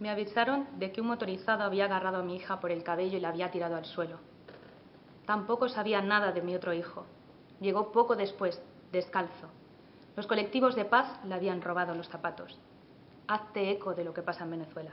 Me avisaron de que un motorizado había agarrado a mi hija por el cabello y la había tirado al suelo. Tampoco sabía nada de mi otro hijo. Llegó poco después, descalzo. Los colectivos de paz le habían robado los zapatos. Hazte eco de lo que pasa en Venezuela.